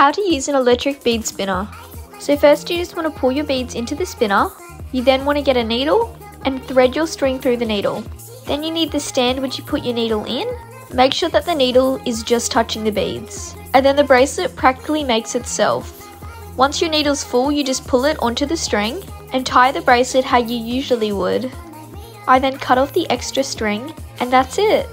How to use an electric bead spinner. So first you just want to pull your beads into the spinner. You then want to get a needle and thread your string through the needle. Then you need the stand which you put your needle in. Make sure that the needle is just touching the beads. And then the bracelet practically makes itself. Once your needle's full, you just pull it onto the string and tie the bracelet how you usually would. I then cut off the extra string and that's it.